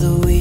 the week.